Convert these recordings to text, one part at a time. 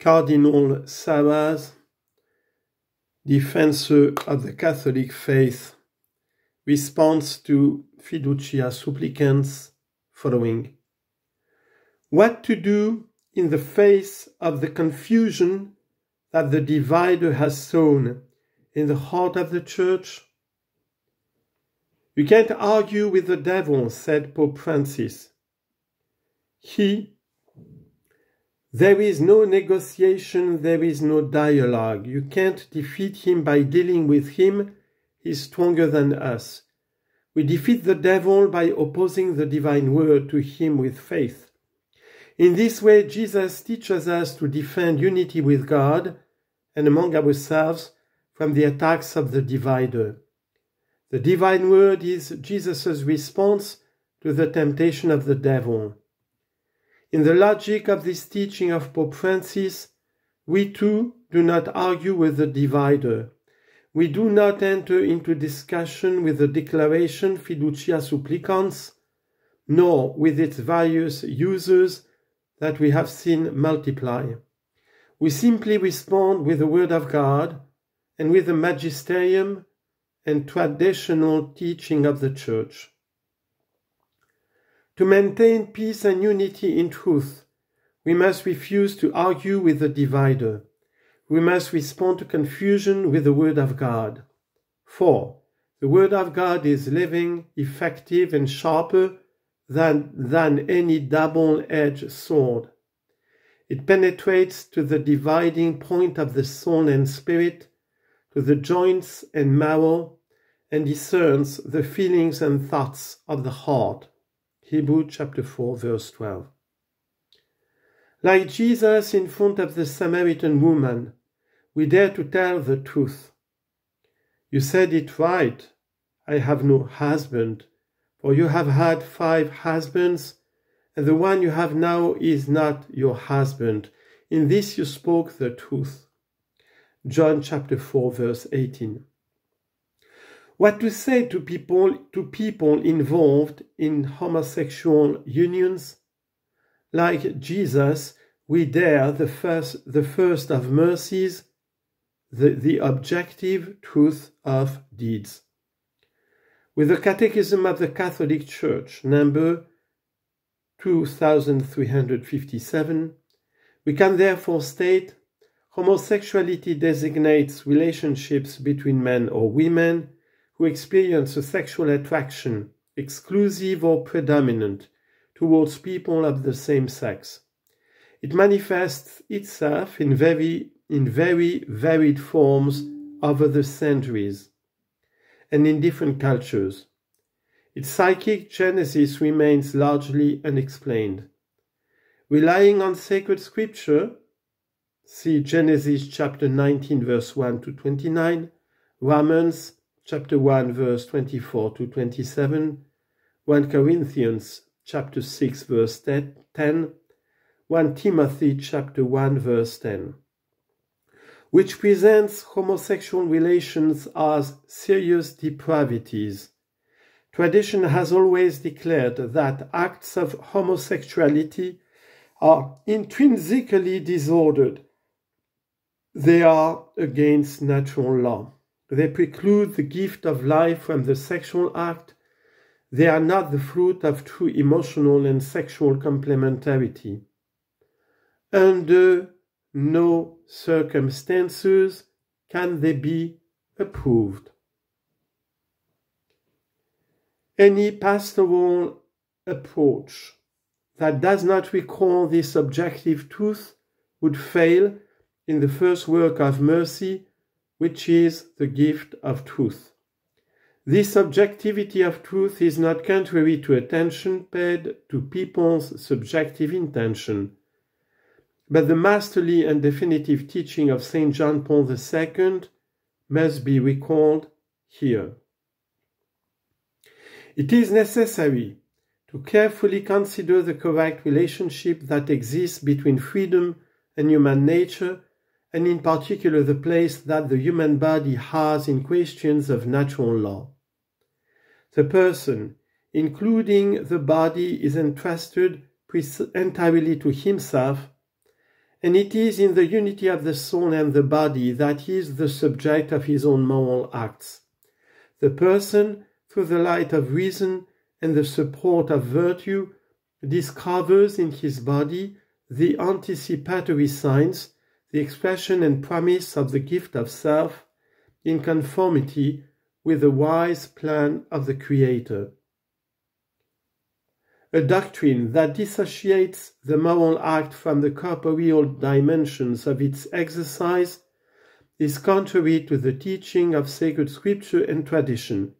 Cardinal Sarah's Defense of the Catholic Faith response to fiducia supplicans following. What to do in the face of the confusion that the divider has sown in the heart of the church? You can't argue with the devil, said Pope Francis. He there is no negotiation, there is no dialogue. You can't defeat him by dealing with him. He's stronger than us. We defeat the devil by opposing the divine word to him with faith. In this way, Jesus teaches us to defend unity with God and among ourselves from the attacks of the divider. The divine word is Jesus' response to the temptation of the devil. In the logic of this teaching of Pope Francis, we too do not argue with the divider. We do not enter into discussion with the declaration Fiducia Supplicans, nor with its various uses that we have seen multiply. We simply respond with the Word of God and with the magisterium and traditional teaching of the Church. To maintain peace and unity in truth, we must refuse to argue with the divider. We must respond to confusion with the Word of God. 4. The Word of God is living, effective, and sharper than, than any double edged sword. It penetrates to the dividing point of the soul and spirit, to the joints and marrow, and discerns the feelings and thoughts of the heart. Hebrew chapter 4 verse 12. Like Jesus in front of the Samaritan woman, we dare to tell the truth. You said it right. I have no husband, for you have had five husbands, and the one you have now is not your husband. In this you spoke the truth. John chapter 4 verse 18 what to say to people to people involved in homosexual unions like jesus we dare the first the first of mercies the, the objective truth of deeds. With the catechism of the catholic church number 2357 we can therefore state homosexuality designates relationships between men or women who experience a sexual attraction, exclusive or predominant, towards people of the same sex. It manifests itself in very, in very varied forms over the centuries and in different cultures. Its psychic genesis remains largely unexplained. Relying on sacred scripture, see Genesis chapter 19 verse 1 to 29, Romans chapter 1 verse 24 to 27, 1 Corinthians chapter 6 verse 10, 1 Timothy chapter 1 verse 10, which presents homosexual relations as serious depravities. Tradition has always declared that acts of homosexuality are intrinsically disordered. They are against natural law. They preclude the gift of life from the sexual act. They are not the fruit of true emotional and sexual complementarity. Under no circumstances can they be approved. Any pastoral approach that does not recall this objective truth would fail in the first work of mercy which is the gift of truth. This objectivity of truth is not contrary to attention paid to people's subjective intention, but the masterly and definitive teaching of St. John Paul II must be recalled here. It is necessary to carefully consider the correct relationship that exists between freedom and human nature and in particular the place that the human body has in questions of natural law. The person, including the body, is entrusted entirely to himself, and it is in the unity of the soul and the body that he is the subject of his own moral acts. The person, through the light of reason and the support of virtue, discovers in his body the anticipatory signs, the expression and promise of the gift of self, in conformity with the wise plan of the Creator. A doctrine that dissociates the moral act from the corporeal dimensions of its exercise is contrary to the teaching of sacred scripture and tradition.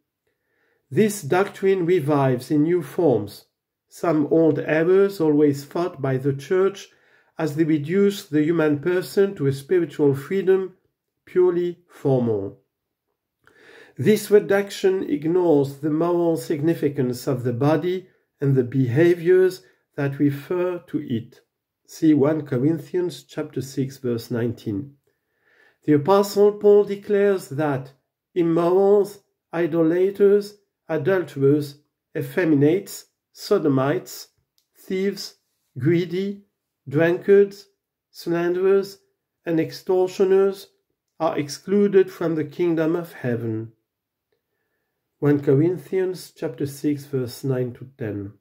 This doctrine revives in new forms some old errors always fought by the Church as they reduce the human person to a spiritual freedom purely formal. This reduction ignores the moral significance of the body and the behaviors that refer to it. See 1 Corinthians chapter 6 verse 19. The apostle Paul declares that immorals, idolaters, adulterers, effeminates, sodomites, thieves, greedy, drunkards, slanderers, and extortioners are excluded from the kingdom of heaven. 1 Corinthians chapter 6 verse 9 to 10.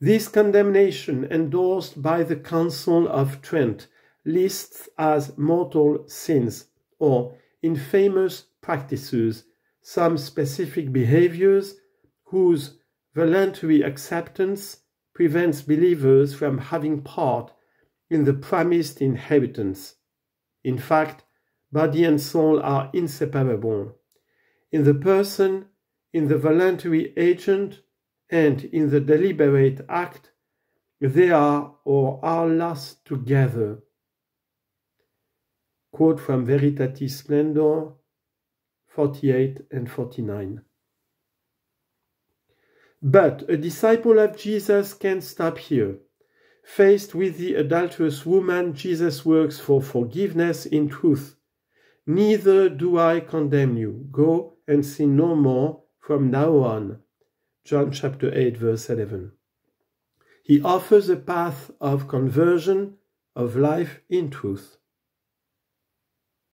This condemnation endorsed by the Council of Trent lists as mortal sins or infamous practices some specific behaviors whose voluntary acceptance prevents believers from having part in the promised inheritance. In fact, body and soul are inseparable. In the person in the voluntary agent and in the deliberate act, they are or are lost together. Quote from Veritatis Splendor 48 and 49. But a disciple of Jesus can't stop here. Faced with the adulterous woman, Jesus works for forgiveness in truth. Neither do I condemn you. Go and sin no more from now on. John chapter 8, verse 11. He offers a path of conversion, of life in truth.